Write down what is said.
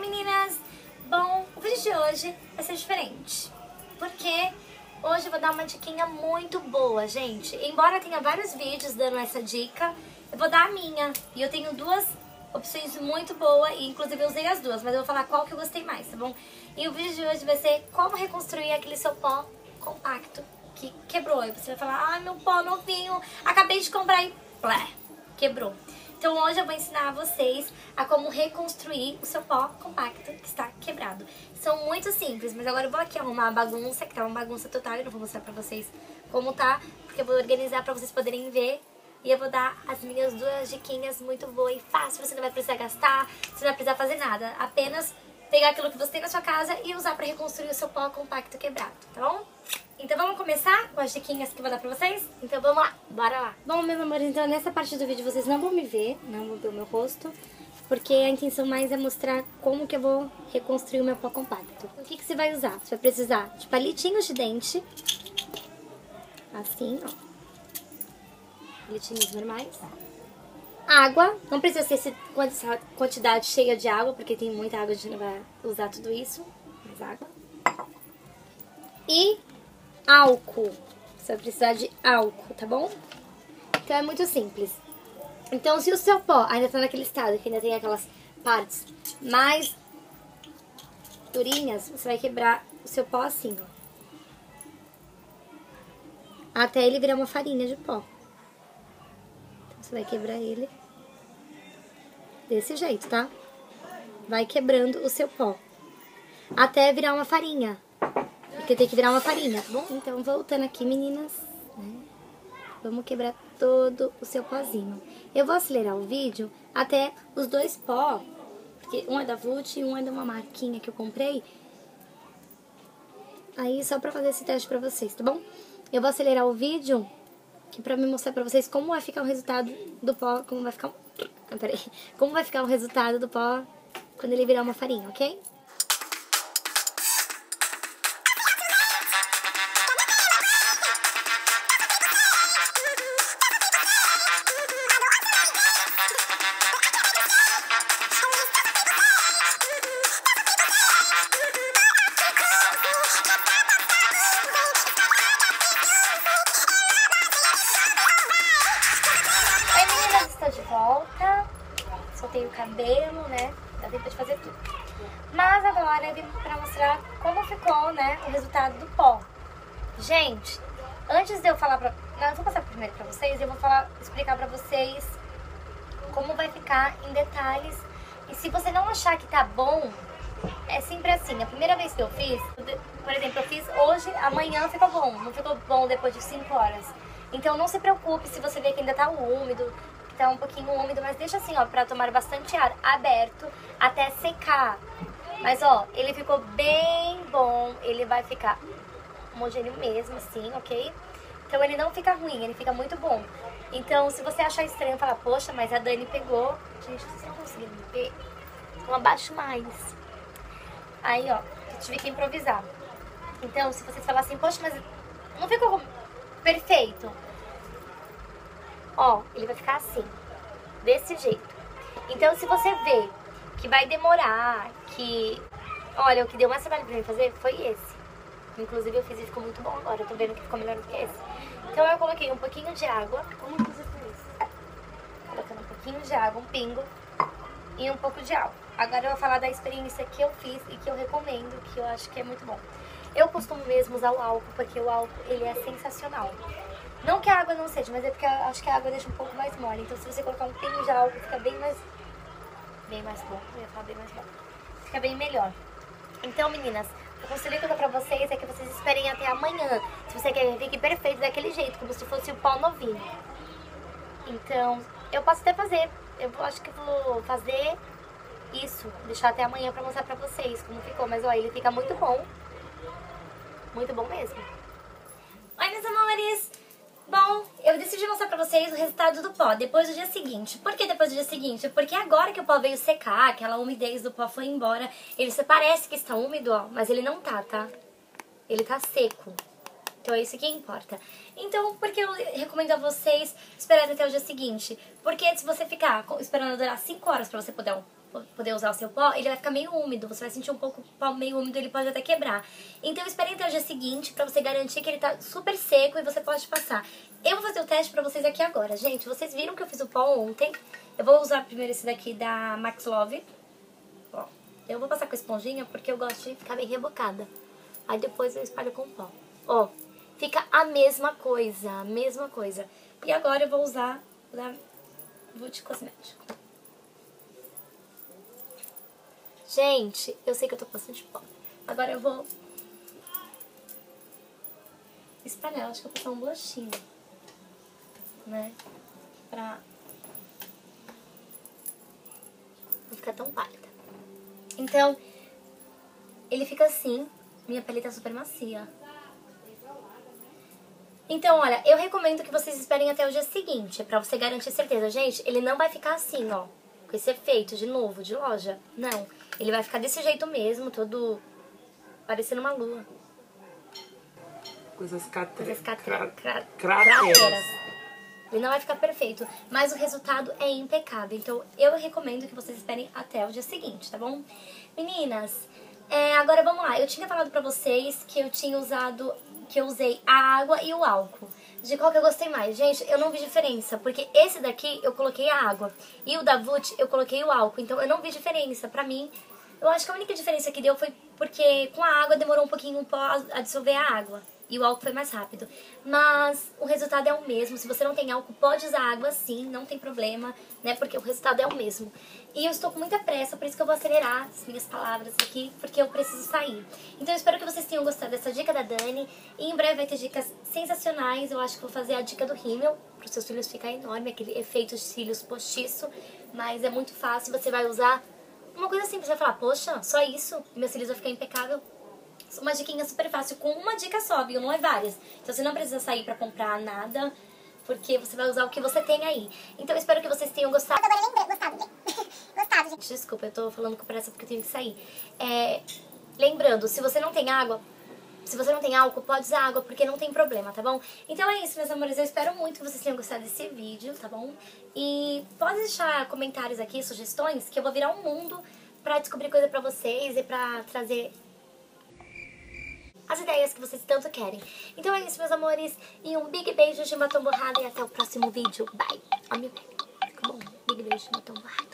Meninas! Bom, o vídeo de hoje vai ser diferente, porque hoje eu vou dar uma diquinha muito boa, gente. Embora tenha vários vídeos dando essa dica, eu vou dar a minha. E eu tenho duas opções muito boas, e inclusive eu usei as duas, mas eu vou falar qual que eu gostei mais, tá bom? E o vídeo de hoje vai ser como reconstruir aquele seu pó compacto que quebrou. E você vai falar, ai meu pó novinho, acabei de comprar e plé, quebrou. Então hoje eu vou ensinar vocês a como reconstruir o seu pó compacto que está quebrado. São muito simples, mas agora eu vou aqui arrumar a bagunça, que tá uma bagunça total, eu não vou mostrar pra vocês como tá, porque eu vou organizar pra vocês poderem ver. E eu vou dar as minhas duas diquinhas muito boas e fácil, você não vai precisar gastar, você não vai precisar fazer nada. Apenas pegar aquilo que você tem na sua casa e usar pra reconstruir o seu pó compacto quebrado, tá bom? Então vamos começar com as diquinhas que eu vou dar pra vocês? Então vamos lá, bora lá. Bom, meus amores, então nessa parte do vídeo vocês não vão me ver, não vão ver o meu rosto, porque a intenção mais é mostrar como que eu vou reconstruir o meu pó compacto. O que, que você vai usar? Você vai precisar de palitinhos de dente, assim, ó. Palitinhos normais. Água, não precisa ser essa quantidade cheia de água, porque tem muita água, a gente não vai usar tudo isso, mais água. E álcool. Você vai precisar de álcool, tá bom? Então é muito simples. Então se o seu pó ainda tá naquele estado, que ainda tem aquelas partes mais durinhas, você vai quebrar o seu pó assim, ó. Até ele virar uma farinha de pó. Então você vai quebrar ele desse jeito, tá? Vai quebrando o seu pó. Até virar uma farinha. Porque tem que virar uma farinha, bom? Então, voltando aqui, meninas, né? Vamos quebrar todo o seu pozinho. Eu vou acelerar o vídeo até os dois pó, porque um é da Vult e um é de uma marquinha que eu comprei. Aí, só pra fazer esse teste pra vocês, tá bom? Eu vou acelerar o vídeo que pra me mostrar pra vocês como vai ficar o resultado do pó, como vai ficar... Ah, peraí. Como vai ficar o resultado do pó quando ele virar uma farinha, ok? Soltei o cabelo, né? Dá tempo de fazer tudo. Mas agora eu vim pra mostrar como ficou, né, o resultado do pó. Gente, antes de eu falar pra... Não, eu vou passar primeiro pra vocês, eu vou falar, explicar pra vocês como vai ficar em detalhes. E se você não achar que tá bom, é sempre assim. A primeira vez que eu fiz, por exemplo, eu fiz hoje, amanhã ficou bom. Não ficou bom depois de 5 horas. Então não se preocupe se você vê que ainda tá úmido, tá um pouquinho úmido, mas deixa assim, ó, pra tomar bastante ar aberto até secar. Mas, ó, ele ficou bem bom, ele vai ficar homogêneo mesmo, assim, ok? Então ele não fica ruim, ele fica muito bom. Então, se você achar estranho, falar, poxa, mas a Dani pegou... Gente, vocês não conseguiram ver? Então abaixo mais. Aí, ó, eu tive que improvisar. Então, se vocês falar assim, poxa, mas não ficou perfeito Ó, ele vai ficar assim, desse jeito. Então, se você vê que vai demorar, que... Olha, o que deu mais trabalho pra mim fazer foi esse. Inclusive, eu fiz e ficou muito bom agora. Eu tô vendo que ficou melhor do que esse. Então, eu coloquei um pouquinho de água. Como que você fez? Colocando um pouquinho de água, um pingo e um pouco de álcool. Agora eu vou falar da experiência que eu fiz e que eu recomendo, que eu acho que é muito bom. Eu costumo mesmo usar o álcool, porque o álcool, ele é sensacional. Não que a água não seja, mas é porque acho que a água deixa um pouco mais mole. Então se você colocar um pingo de álcool, fica bem mais... Bem mais bom. Eu ia bem mais bom. Fica bem melhor. Então, meninas, o conselho que eu dou pra vocês é que vocês esperem até amanhã. Se você quer que fique perfeito daquele jeito, como se fosse o pó novinho. Então, eu posso até fazer. Eu acho que vou fazer isso. Deixar até amanhã pra mostrar pra vocês como ficou. Mas, ó, ele fica muito bom. Muito bom mesmo. Oi, meus amores! Bom, eu decidi mostrar pra vocês o resultado do pó depois do dia seguinte. Por que depois do dia seguinte? Porque agora que o pó veio secar, aquela umidez do pó foi embora, ele se parece que está úmido, ó, mas ele não tá, tá? Ele tá seco. Então é isso que importa. Então, por que eu recomendo a vocês esperarem até o dia seguinte? Porque se você ficar esperando durar 5 horas pra você poder poder usar o seu pó, ele vai ficar meio úmido. Você vai sentir um pouco o pó meio úmido, ele pode até quebrar. Então espere até o dia seguinte pra você garantir que ele tá super seco e você pode passar. Eu vou fazer o teste pra vocês aqui agora. Gente, vocês viram que eu fiz o pó ontem. Eu vou usar primeiro esse daqui da Max Love. Ó, eu vou passar com a esponjinha porque eu gosto de ficar bem rebocada. Aí depois eu espalho com pó. Ó, fica a mesma coisa, a mesma coisa. E agora eu vou usar o da Vult Cosmético. Gente, eu sei que eu tô passando de pó. Agora eu vou espalhar. Acho que eu vou passar um blushinho, né? Pra não ficar tão pálida. Então, ele fica assim. Minha pele tá super macia. Então, olha, eu recomendo que vocês esperem até o dia seguinte, pra você garantir certeza. Gente, ele não vai ficar assim, ó, com esse efeito de novo, de loja. Não, ele vai ficar desse jeito mesmo, todo parecendo uma lua. Coisas catre... Coisas catre... cra... crateras. Ele não vai ficar perfeito, mas o resultado é impecável. Então, eu recomendo que vocês esperem até o dia seguinte, tá bom? Meninas, é, agora vamos lá. Eu tinha falado pra vocês que eu tinha usado que eu usei a água e o álcool. De qual que eu gostei mais? Gente, eu não vi diferença, porque esse daqui eu coloquei a água e o da Vult eu coloquei o álcool, então eu não vi diferença. Pra mim, eu acho que a única diferença que deu foi porque com a água demorou um pouquinho a dissolver a água e o álcool foi mais rápido. Mas o resultado é o mesmo. Se você não tem álcool, pode usar água sim, não tem problema, né? Porque o resultado é o mesmo. E eu estou com muita pressa, por isso que eu vou acelerar as minhas palavras aqui, porque eu preciso sair. Então eu espero que vocês tenham gostado dessa dica da Dani. E em breve vai ter dicas sensacionais. Eu acho que vou fazer a dica do rímel, para os seus cílios ficar enorme, aquele efeito de cílios postiço. Mas é muito fácil, você vai usar uma coisa simples, vai falar, poxa, só isso, meus cílios vão ficar impecável uma diquinha super fácil com uma dica só, viu? Não é várias. Então você não precisa sair pra comprar nada, porque você vai usar o que você tem aí. Então eu espero que vocês tenham gostado. Agora lembrei, gostado, gostado, gente. Desculpa, eu tô falando com pressa porque eu tenho que sair. É, lembrando, se você não tem água, se você não tem álcool, pode usar água, porque não tem problema, tá bom? Então é isso, meus amores. Eu espero muito que vocês tenham gostado desse vídeo, tá bom? E pode deixar comentários aqui, sugestões, que eu vou virar um mundo pra descobrir coisa pra vocês e pra trazer as ideias que vocês tanto querem. Então é isso, meus amores. E um big beijo de batom borrado e até o próximo vídeo. Bye. Ó, meu bem. Big beijo de batom borrado.